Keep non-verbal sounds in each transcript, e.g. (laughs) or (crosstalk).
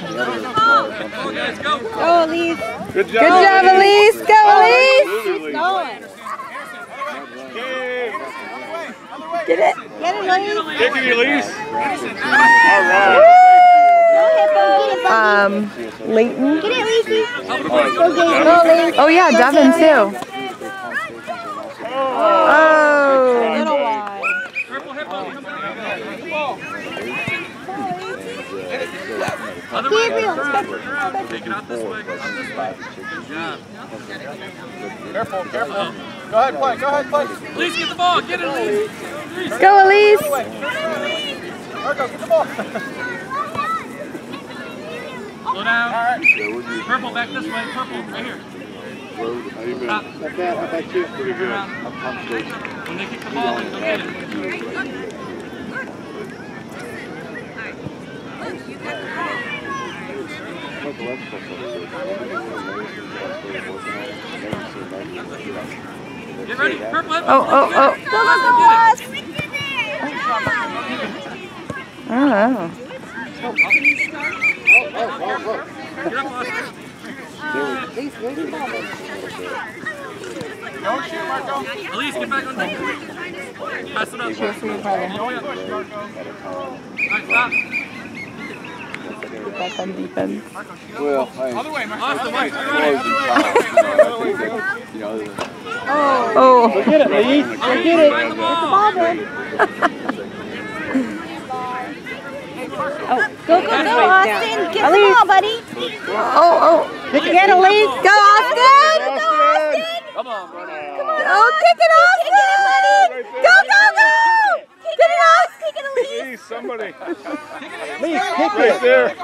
Go, Elise. Good job. Good job, Elise. Go, Elise. Keep going. Get it. Get it, Elise. Take it, Elise. All right. Um, Leighton. Get it, Elise. Go, Gabe. Go, Elise. Oh yeah, Devin too. Oh. Little wide. Gabriel. Take it out this way. Out this way. Careful, careful. Go ahead, play. Go ahead, play. Elise, get the ball. Get it, Elise. Go, Elise. Marco, get the ball. Slow down. Purple, back this way. Purple, right here. Stop. Not bad. How about you? Pretty good. When they kick the ball, then go get it. Get ready. Purple, Purple. Oh, oh, oh. Go, go, go, us. I don't know. Get up, Oscar. Don't shoot, Marco. Elise, get back on deck. Pass it up. Oh, yeah. All right, stop. Back on defense. Well, Other way, Marco. Austin, wait. you know, Oh. get it, Elise. Elise, find the ball. Go, go, go, Austin. Get the ball, buddy. Oh, oh. Get Elise. Go, Austin. Go, Austin. Come on, brother. Oh, kick it, Austin. Go. Get it, Austin. Kick it, Elise. Elise, somebody. Please, kick Right it. there.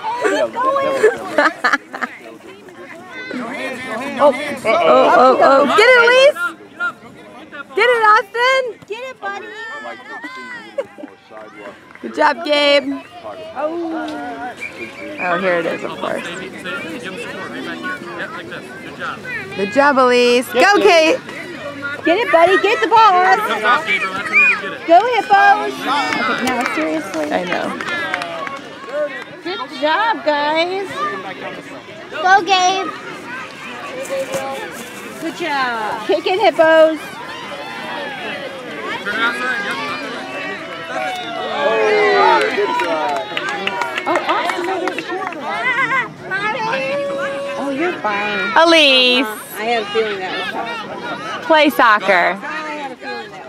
Oh, oh, oh. oh. Get it, Elise. Get up. Get up. Get that ball. Get it, Austin. Get it, buddy. Good job, Gabe. Oh, here it is, of course. Stay, stay, give him support right back here. Yep, like this. Good job. Good job, Elise. Go, Kate. Get it, buddy. Get the ball, Go, Hippos. Okay, now, seriously. I know. Good job, guys. Go, Gabe. Good job. Kick it, Hippos. Turn it outside. Yep. That's it. Oh, Austin, I didn't shoot Oh, you're fine. Elise, uh-huh. I had a feeling that was play soccer. I had a feeling that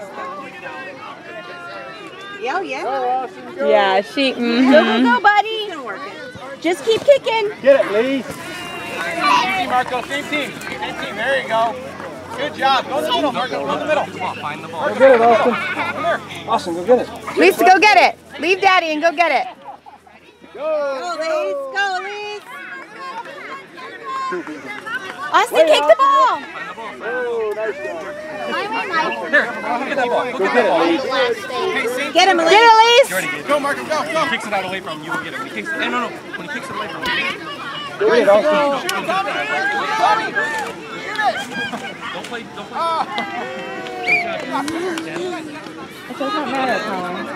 was Yeah, yeah. Yeah, she. Go, go, Mm-hmm. go, buddy. Just keep kicking. Get it, Elise. Same team, Marco. Same team. Same team. There you go. Good job. Go in the middle, Marco. Go in the middle. Come on, find the ball. Go get it, Austin. Come here. Austin, go get it. Lisa, go get it. Leave Daddy and go get it. Go, Elise. Go, Elise. Austin, kick the ball. Nice job. Here, go get that ball. Go get that ball. Get him, Elise. Get it, Elise. Go, Marco. Go, go. He kicks it out away from him, you will get it. When he kicks it, hey, no, no. When he kicks it away from him, Get it, Austin. don't play, don't play. It doesn't matter, Colin.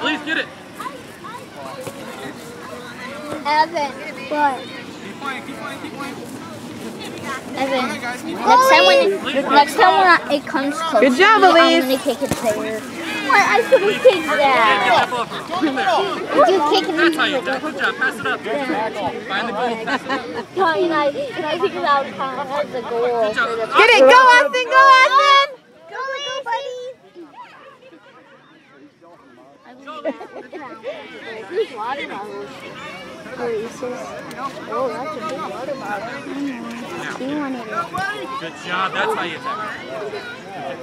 Elise, get it. Evan, what? Keep playing, keep playing, keep playing. Evan, next time when next time when I, it comes close, Good job, to me, Elise. I'm gonna kick it there. What? I could have kicked that. that ball from him. There. Did you kick That's how it? you do. Good job. Pass it up. Find the goal. (laughs) Pass. Can I can I kick it out as a goal? Get it. Go, Austin. Go, Austin. Go, go, buddy. These water bottles. Oh, Reese's. Oh, that's a big. Good job. That's how you attack.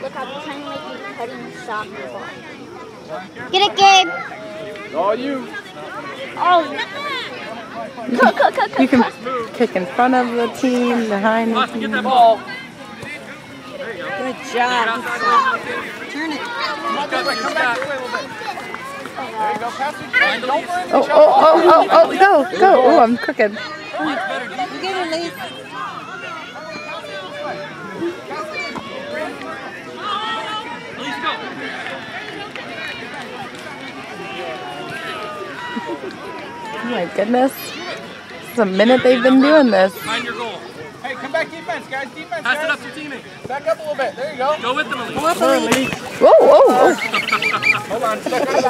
Look, I'm trying to make you cutting soccer ball. Get it, Gabe. All you. Oh. Cook, cook, cook, You can kick in front of the team, behind the Austin, get that ball. Good job. Turn it. Look up, Oh, oh, oh, oh, oh, go, go. Oh, I'm cooking. Much better. You get it, Elise. Elise. Oh my goodness. It's a minute they've been doing this. Find your goal. Hey, come back defense, guys. Defense, Pass it guys. up to your teammate. Back up a little bit. There you go. Go with them, Elise. Come up, Elise. Whoa, whoa, whoa. Hold on. Stuck on the